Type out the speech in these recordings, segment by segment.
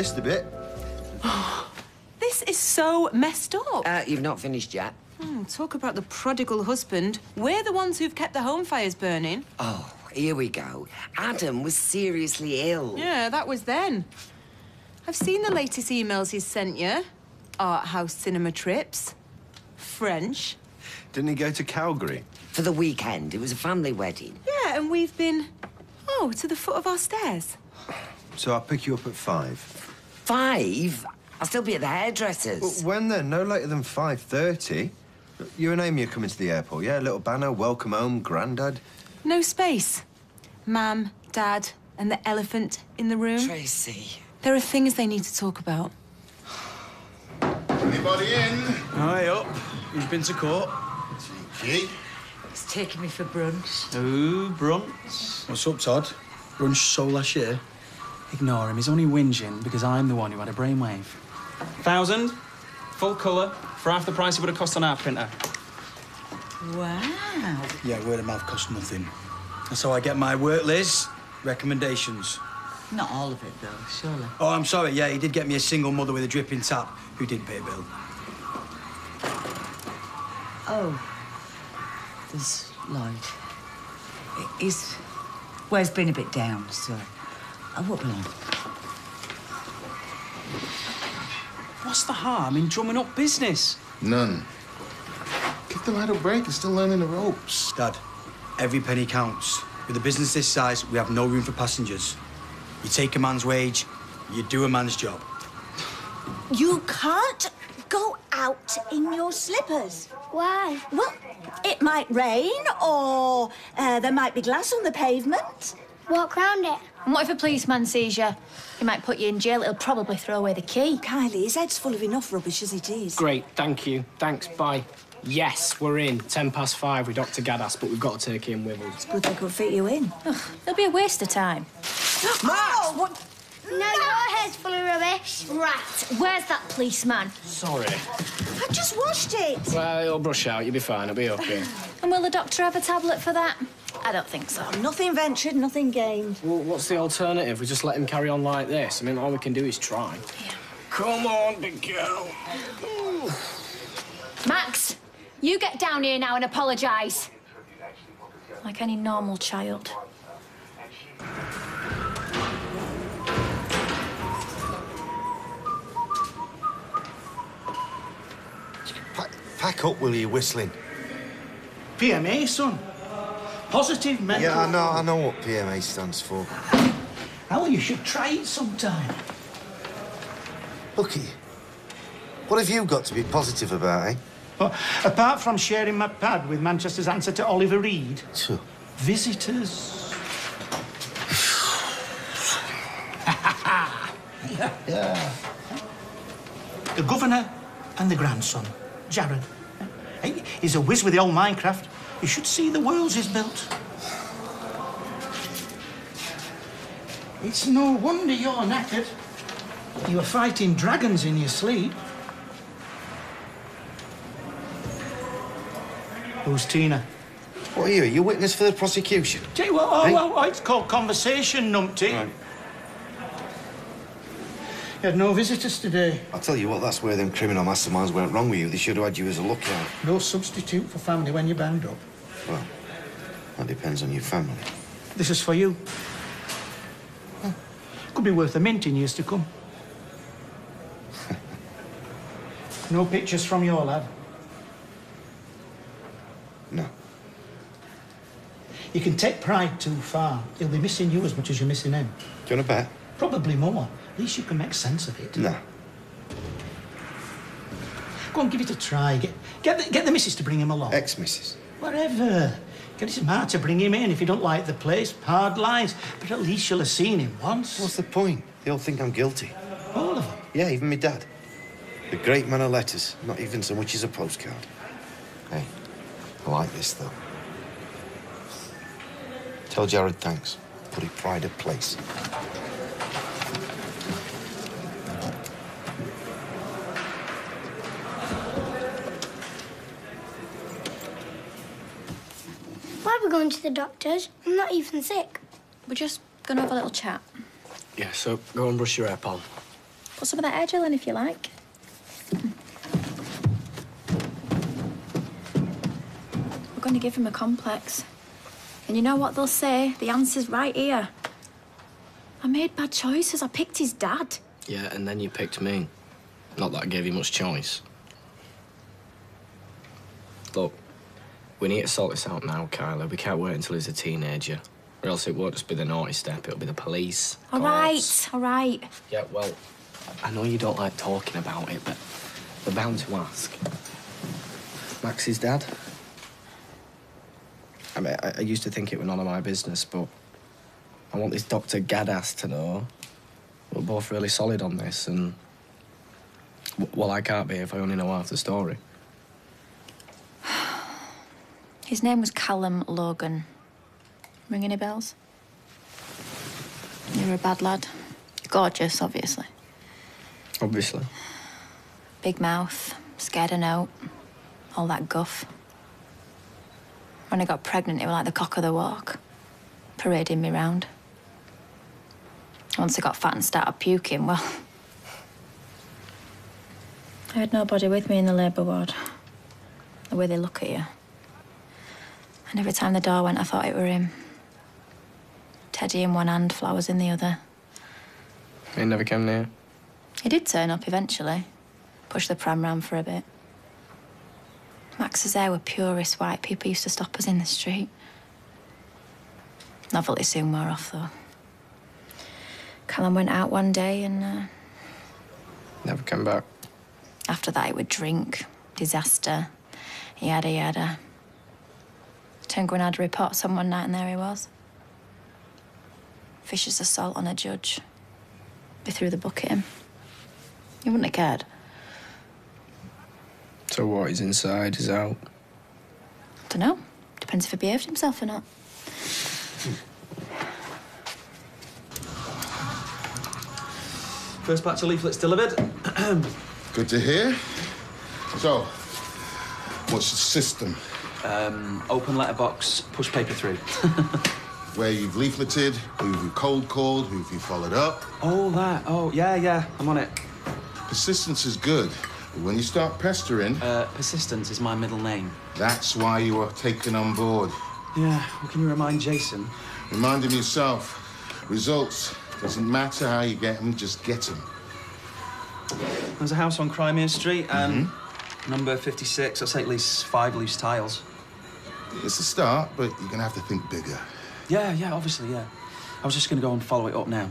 you've, you missed a bit. This is so messed up. Uh, you've not finished yet. Hmm, talk about the prodigal husband. We're the ones who've kept the home fires burning. Oh, here we go. Adam was seriously ill. Yeah, that was then. I've seen the latest emails he's sent you. Art house cinema trips. French. Didn't he go to Calgary? For the weekend. It was a family wedding. Yeah, and we've been, oh, to the foot of our stairs. So I'll pick you up at five. Five? I'll still be at the hairdresser's. Well, when then? No later than 5.30. You and Amy are coming to the airport, yeah? Little banner, welcome home, Grandad. No space. Mam, Dad, and the elephant in the room. Tracy. There are things they need to talk about. Anybody in? Hi up. You've been to court? Cheeky. He's taking me for brunch. Oh, brunch. What's up, Todd? Brunch so last year. Ignore him. He's only whinging because I'm the one who had a brainwave. Thousand, full colour, for half the price it would have cost on our printer. Wow. Yeah, word of mouth costs nothing. That's how I get my work, Liz. Recommendations. Not all of it, though, surely. Oh, I'm sorry. Yeah, he did get me a single mother with a dripping tap who didn't pay a bill. Oh. There's Lloyd. He's... Well, he's been a bit down, so... I won't be long. What's the harm in drumming up business? None. Give the lad a break. He's still learning the ropes. Dad, every penny counts. With a business this size, we have no room for passengers. You take a man's wage, you do a man's job. You can't go out in your slippers. Why? Well, it might rain or uh, there might be glass on the pavement. Walk round it. And what if a policeman sees you? He might put you in jail. He'll probably throw away the key. Kylie, his head's full of enough rubbish as it is. Great, thank you. Thanks, bye. Yes, we're in. Ten past five with Dr. Gadas, but we've got to take him with us. Good they could fit you in. Ugh, It'll be a waste of time. Oh, what? No, your hair's full of rubbish. Right, where's that policeman? Sorry. I just washed it. Well, it'll brush out. You'll be fine. It'll be okay. And will the doctor have a tablet for that? I don't think so. Nothing ventured, nothing gained. well, what's the alternative? We just let him carry on like this. I mean, all we can do is try. Come on, big girl. Max, you get down here now and apologise. Like any normal child. Pack, pack up, will you, whistling? PMA, son. Positive mental... Yeah, I know, I know what PMA stands for. Well, you should try it sometime. Look. What have you got to be positive about, eh? Well, apart from sharing my pad with Manchester's answer to Oliver Reed, Sure. visitors... The governor and the grandson, Jared. Hey, he's a whiz with the old Minecraft. You should see the worlds he's built. It's no wonder you're knackered. You were fighting dragons in your sleep. Who's Tina? What are you? You witness for the prosecution? Tell you what, oh, Hey. oh, oh, it's called conversation, numpty. You had no visitors today. I'll tell you what, that's where them criminal masterminds went wrong with you. They should have had you as a lookout. No substitute for family when you're bound up. Well, that depends on your family. This is for you. Could be worth a mint in years to come. no pictures from your lad. No. You can take pride too far. He'll be missing you as much as you're missing him. Do you want to bet? Probably more. At least you can make sense of it. No. Go on, give it a try. Get, get, the, get the missus to bring him along. Ex-missus. Whatever. Get his ma to bring him in if you don't like the place. Hard lines. But at least you'll have seen him once. What's the point? They all think I'm guilty. All of them. Yeah, even my dad. The great man of letters, not even so much as a postcard. Hey, I like this, though. Tell Jared thanks. Put it pride of place. Why are going to the doctor's? I'm not even sick. We're just gonna have a little chat. Yeah, so go and brush your hair, Paul. Put some of that hair gel in if you like. We're going to give him a complex. And you know what they'll say? The answer's right here. I made bad choices. I picked his dad. Yeah, and then you picked me. Not that I gave you much choice. Look, we need to sort this out now, Kylie. We can't wait until he's a teenager. Or else it won't just be the naughty step, it'll be the police. All courts. right, all right. Yeah, well, I know you don't like talking about it, but we're bound to ask. Max's dad? I mean, I, I used to think it was none of my business, but I want this Dr. Gadas to know we're both really solid on this, and well, I can't be if I only know half the story. His name was Callum Logan. Ring any bells? You were a bad lad. Gorgeous, obviously. Obviously. Big mouth, scared of note, all that guff. When I got pregnant, he was like the cock of the walk, parading me round. Once I got fat and started puking, well, I had nobody with me in the labour ward. The way they look at you. And every time the door went, I thought it were him. Teddy in one hand, flowers in the other. He never came near. He did turn up eventually. Pushed the pram round for a bit. Max's hair were purest white. People used to stop us in the street. Novelty soon wore off, though. Callum went out one day and uh, Never came back. after that he would drink. Disaster. Yada yada. Turned Granada report on one night and there he was. Fisher's assault on a judge. They threw the book at him. He wouldn't have cared. So what? He's inside, he's out. I Dunno. Depends if he behaved himself or not. First batch of leaflets delivered. Good to hear. So, what's the system? Um, open letterbox, push paper through. Where you've leafleted, who you cold called, who have you followed up. Oh, that. Oh, yeah, yeah. I'm on it. Persistence is good, but when you start pestering, Uh, persistence is my middle name. that's why you are taken on board. Yeah. Well, can you remind Jason? Remind him yourself. Results. Doesn't matter how you get them, just get them. There's a house on Crimea Street, and number 56. I'll take at least five loose tiles. It's a start, but you're gonna have to think bigger. Yeah, yeah, obviously, yeah. I was just gonna go and follow it up now.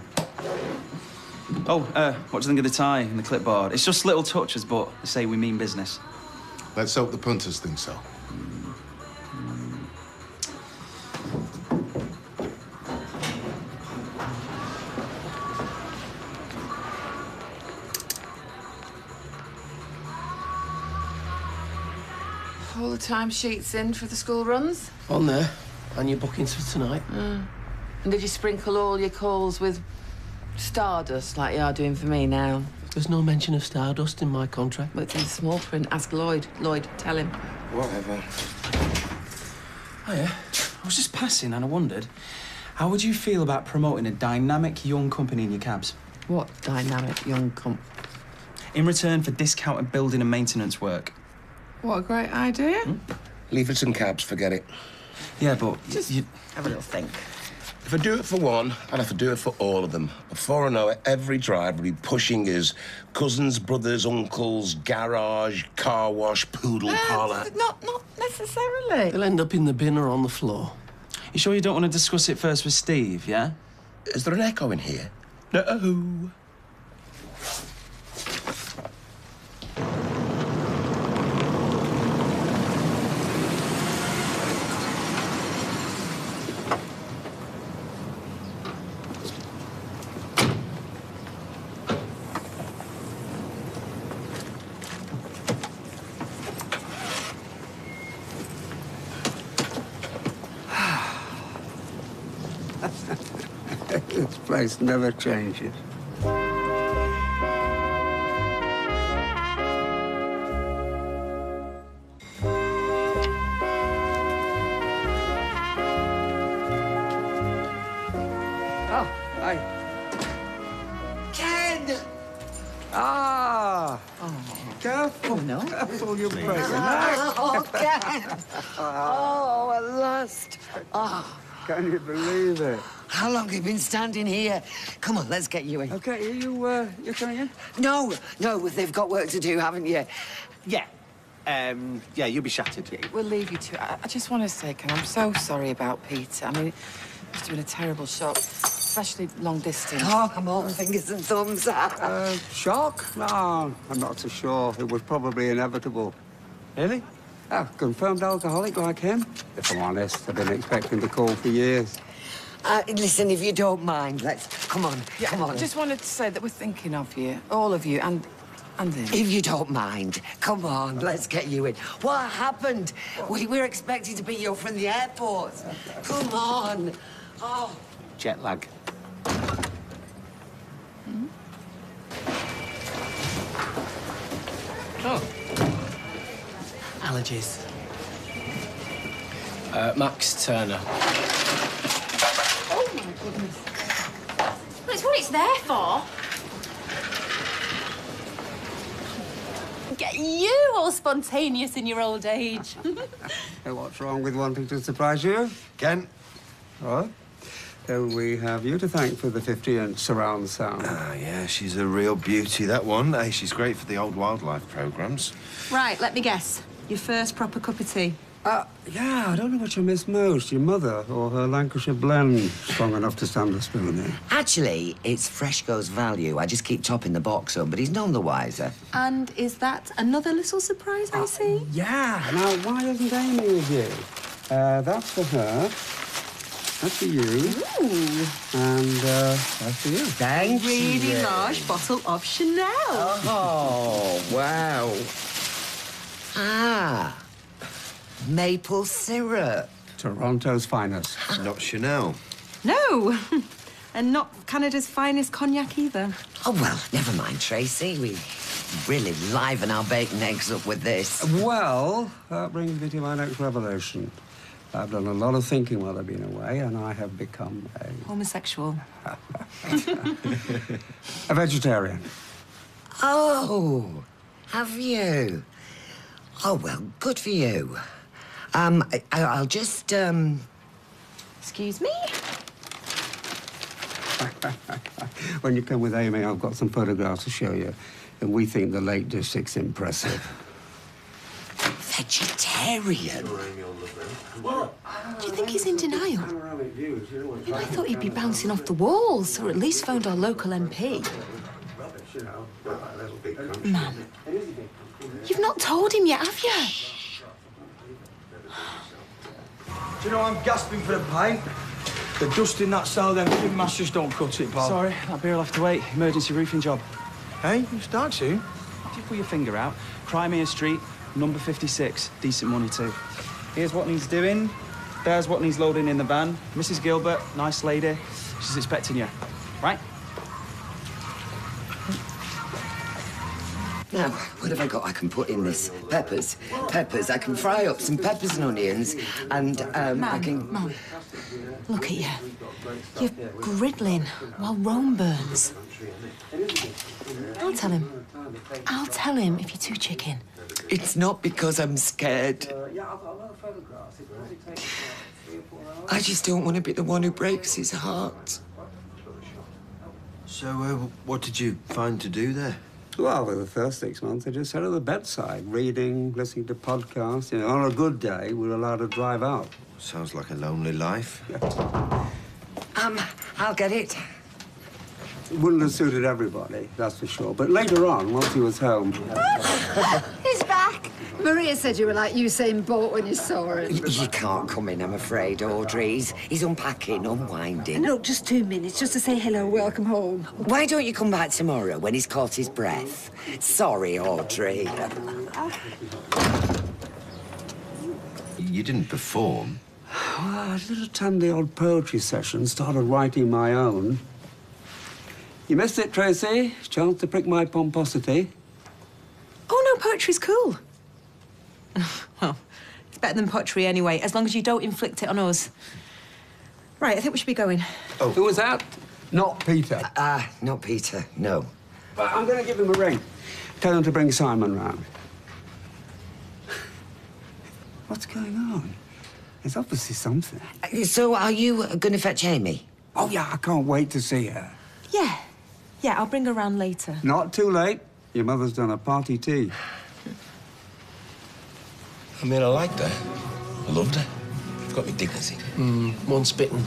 Oh, uh, what do you think of the tie and the clipboard? It's just little touches, but they say we mean business. Let's hope the punters think so. Timesheets in for the school runs? On there. And your bookings for tonight. Mm. And did you sprinkle all your calls with stardust like you are doing for me now? There's no mention of Stardust in my contract. Well, it's in small print. Ask Lloyd. Lloyd, tell him. Whatever. Oh, yeah. I was just passing and I wondered, how would you feel about promoting a dynamic young company in your cabs? What dynamic young comp? In return for discounted building and maintenance work. What a great idea. Hmm? Leave it and cabs, forget it. Yeah, but Just you, have a little think. If I do it for one, I'd have to do it for all of them. Before I know it, every driver will be pushing his cousins, brothers, uncles, garage, car wash, poodle uh, parlour. Not, not necessarily. They'll end up in the bin or on the floor. You sure you don't want to discuss it first with Steve, yeah? Is there an echo in here? No. life never changes. Oh, hi. Ken! Ah! Oh. Careful. Oh, no? Careful, you Oh, Ken! Oh, ah. oh, at last. Oh. Can you believe it? How long have you been standing here? Come on, let's get you in. Okay, are you, uh, you coming in? No, no, they've got work to do, haven't you? Yeah. Um, yeah, you'll be shattered. We'll leave you to it. I, I just want to say, Ken, I'm so sorry about Peter. I mean, it must have been a terrible shock, especially long distance. Oh, come on, fingers and thumbs. Uh, shock? No, I'm not so sure. It was probably inevitable. Really? Ah, confirmed alcoholic like him. If I'm honest, I've been expecting the call for years. Uh, listen, if you don't mind, let's... Come on, Yeah, come on. I just wanted to say that we're thinking of you, all of you, and and him. If you don't mind, come on, let's get you in. What happened? We were expecting to pick you up from the airport. Come on. Oh. Jet lag. Oh. Allergies. Uh, Max Turner. My goodness. Well, it's what it's there for. Get you all spontaneous in your old age. Hey, what's wrong with wanting to surprise you? Ken? Oh? So we have you to thank for the 50-inch surround sound. Ah, yeah, she's a real beauty, that one. Hey, she's great for the old wildlife programmes. right, let me guess. Your first proper cup of tea. Uh, yeah, I don't know what you miss most, your mother or her Lancashire blend, strong enough to stand a spoon in. Actually, it's fresh Freshco's value. I just keep topping the box up, but he's none the wiser. And is that another little surprise I see? Yeah. Now, why isn't Amy with you? Uh, that's for her. That's for you. Ooh. And uh, that's for you. Thank Really you. large bottle of Chanel. Oh, wow. Ah. Maple syrup. Toronto's finest. Not Chanel. No. and not Canada's finest cognac either. Oh, well, never mind, Tracy. We really liven our bacon eggs up with this. Well, that brings me to my next revelation. I've done a lot of thinking while I've been away, and I have become a, Homosexual. a vegetarian. Oh, have you? Oh, well, good for you. Um, I, I'll just, um... Excuse me? when you come with Amy, I've got some photographs to show you, and we think the Lake District's impressive. Vegetarian? What? Do you think he's in denial? I thought he'd be bouncing off the walls, or at least phoned our local MP. Man, you've not told him yet, have you? Do you know I'm gasping for a pint? The dust in that cell, them gym masters don't cut it, pal. Sorry, that beer'll have to wait. Emergency roofing job. Hey, you start soon. If you pull your finger out, Crimea Street, number 56. Decent money, too. Here's what needs doing. There's what needs loading in the van. Mrs. Gilbert, nice lady. She's expecting you. Right? Now, what have I got I can put in this? Peppers. Peppers. I can fry up some peppers and onions, and, um, I can... Mum, look at you. You're griddling while Rome burns. I'll tell him. I'll tell him if you're too chicken. It's not because I'm scared. I just don't want to be the one who breaks his heart. So, uh, what did you find to do there? Well, for the first six months, I just sat at the bedside, reading, listening to podcasts. You know, on a good day, we're allowed to drive out. Sounds like a lonely life. Um, I'll get it. It wouldn't have suited everybody, that's for sure. But later on, once he was home, He's back. Maria said you were like Usain Bolt when you saw him. You can't come in, I'm afraid, Audrey. He's, he's unpacking, unwinding. No, just two minutes, just to say hello, welcome home. Why don't you come back tomorrow when he's caught his breath? Sorry, Audrey. You didn't perform. well, I did attend the old poetry session, started writing my own. You missed it, Tracy. Chance to prick my pomposity. Oh, no, poetry's cool. well, it's better than pottery anyway, as long as you don't inflict it on us. Right, I think we should be going. Oh. Who was that? Not Peter. Ah, not Peter, no. But I'm going to give him a ring. Tell him to bring Simon round. What's going on? There's obviously something. Uh, So, are you going to fetch Amy? Oh, yeah, I can't wait to see her. Yeah. Yeah, I'll bring her round later. Not too late. Your mother's done a party tea. I mean, I liked her. I loved her. She's got me dignity. Hmm, once bitten.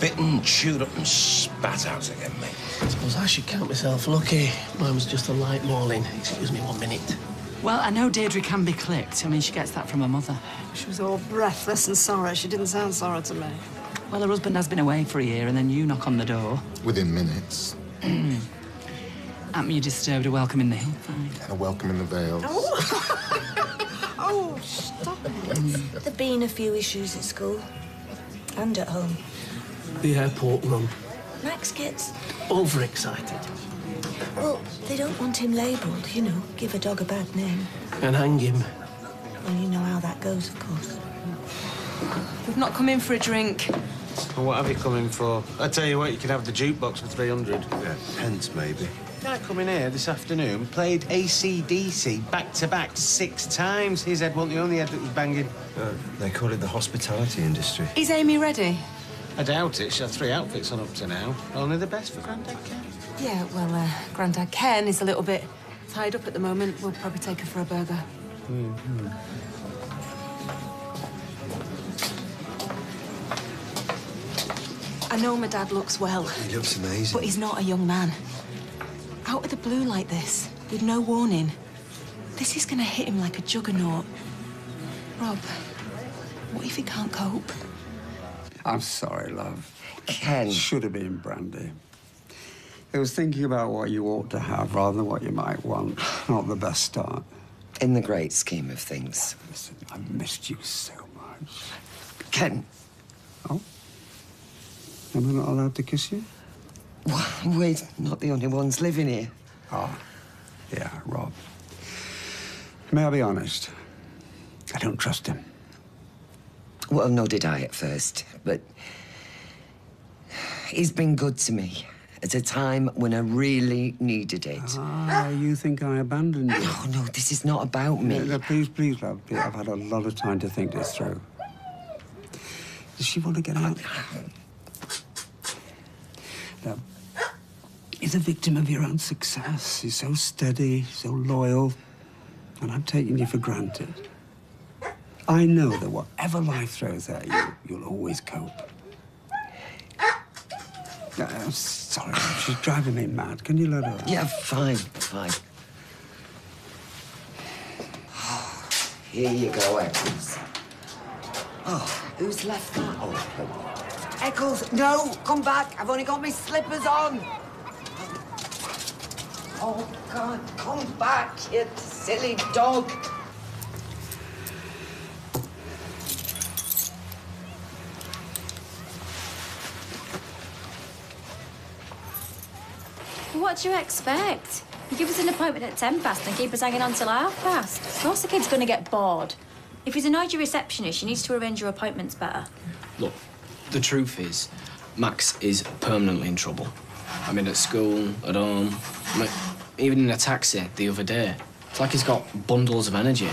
Bitten, chewed up, and spat out again, mate. I suppose I should count myself lucky. Mine was just a light mauling. Excuse me one minute. Well, I know Deirdre can be clipped. I mean, she gets that from her mother. She was all breathless and sorry. She didn't sound sorry to me. Well, her husband has been away for a year, and then you knock on the door. Within minutes. Happen you disturbed a welcome in the hillside. A welcome in the Vales. Oh, Oh, stop it. There've been a few issues at school and at home. The airport run. Max gets. Overexcited. Well, they don't want him labelled, you know, give a dog a bad name. And hang him. Well, you know how that goes, of course. We've not come in for a drink. Well, what have you come in for? I tell you what, you can have the jukebox for 300. Yeah, pence maybe. Guy come in here this afternoon, played ACDC back to back six times. His head wasn't the only head that was banging. Uh, they call it the hospitality industry. Is Amy ready? I doubt it. She had three outfits on up to now. Only the best for Grandad Ken. Yeah, well, uh, Grandad Ken is a little bit tied up at the moment. We'll probably take her for a burger. Mm-hmm. I know my dad looks well, He looks amazing. but he's not a young man. Out of the blue like this, with no warning, this is gonna hit him like a juggernaut. Rob, what if he can't cope? I'm sorry, love. Ken. Should have been Brandy. It was thinking about what you ought to have rather than what you might want. Not the best start. In the great scheme of things. Listen, I've missed you so much. Ken. Oh? Am I not allowed to kiss you? Well, we're not the only ones living here. Oh, yeah, Rob. May I be honest? I don't trust him. Well, nor did I at first, but he's been good to me at a time when I really needed it. Ah, you think I abandoned you? Oh, no, this is not about me. No, no, please, please, love. I've had a lot of time to think this through. Does she want to get out? Now, he's a victim of your own success. He's so steady, so loyal, and I'm taking you for granted. I know that whatever life throws at you, you'll always cope. No, I'm sorry, she's driving me mad. Can you let her? out? Yeah, fine, fine. Here you go, Eccles. Oh, who's left that open? Eccles, no, come back. I've only got my slippers on. Oh, God, come back, you silly dog. What do you expect? You give us an appointment at 10 past and keep us hanging on till half past. Of course the kid's going to get bored. If he's annoyed your receptionist, she needs to arrange your appointments better. Look, the truth is, Max is permanently in trouble. I mean, at school, at home, I mean, even in a taxi the other day. It's like he's got bundles of energy.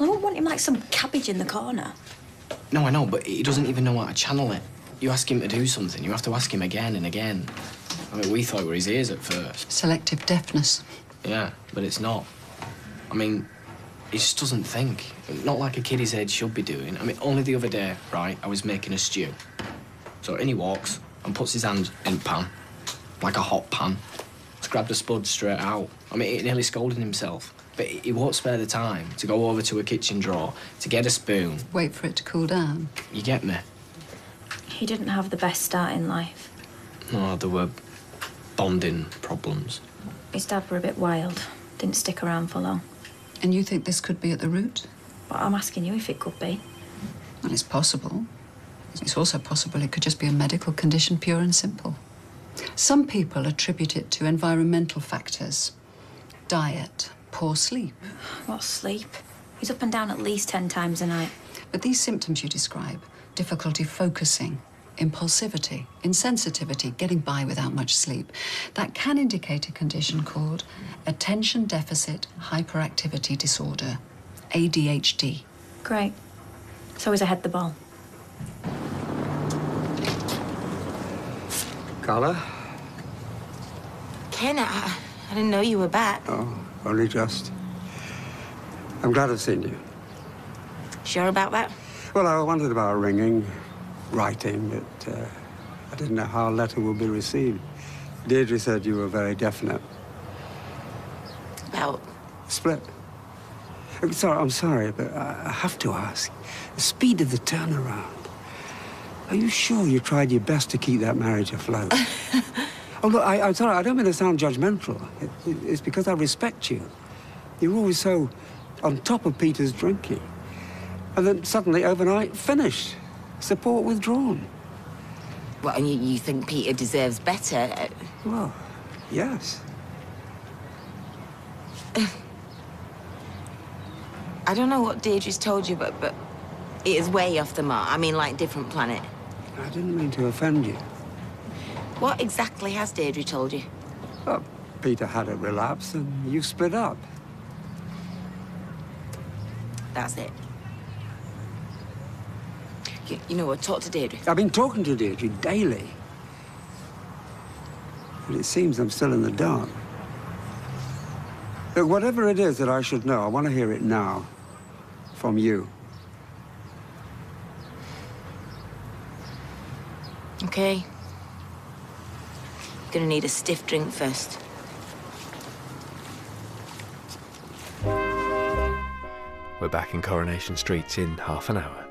I don't want him like some cabbage in the corner. No, I know, but he doesn't even know how to channel it. You ask him to do something, you have to ask him again and again. I mean, we thought it were his ears at first. Selective deafness. Yeah, but it's not. I mean, he just doesn't think. Not like a kid his age should be doing. I mean, only the other day, right, I was making a stew. So in he walks and puts his hand in the pan, like a hot pan. He's grabbed a spud straight out. I mean, he nearly scolded himself. But he he won't spare the time to go over to a kitchen drawer to get a spoon. Wait for it to cool down. You get me? He didn't have the best start in life. No, there were bonding problems. His dad were a bit wild. Didn't stick around for long. And you think this could be at the root? But I'm asking you if it could be. Well, it's possible. It's also possible it could just be a medical condition, pure and simple. Some people attribute it to environmental factors diet, poor sleep. What sleep? He's up and down at least ten times a night. But these symptoms you describe difficulty focusing, impulsivity, insensitivity, getting by without much sleep. That can indicate a condition called attention deficit hyperactivity disorder, ADHD. Great. So he's ahead the ball. Carla? Ken, I, I didn't know you were back. Oh, only just. I'm glad I've seen you. Sure about that? Well, I wondered about ringing, writing, but uh, I didn't know how a letter would be received. Deirdre said you were very definite. About? Split. Uh, Sorry, I'm sorry, but I have to ask. The speed of the turnaround. Are you sure you tried your best to keep that marriage afloat? oh, look, I, I'm sorry, I don't mean to sound judgmental. It, it- it's because I respect you. You're always so on top of Peter's drinking. And then suddenly, overnight, finished. Support withdrawn. Well, and you, you think Peter deserves better? Uh, Well, yes. I don't know what Deirdre's told you, but, but it is way off the mark. I mean, like different planet. I didn't mean to offend you. What exactly has Deirdre told you? Well, Peter had a relapse and you split up. That's it. You, you know what? Talk to Deirdre. I've been talking to Deirdre daily. But it seems I'm still in the dark. Look, whatever it is that I should know, I want to hear it now. From you. Okay. Gonna need a stiff drink first. We're back in Coronation Street in half an hour.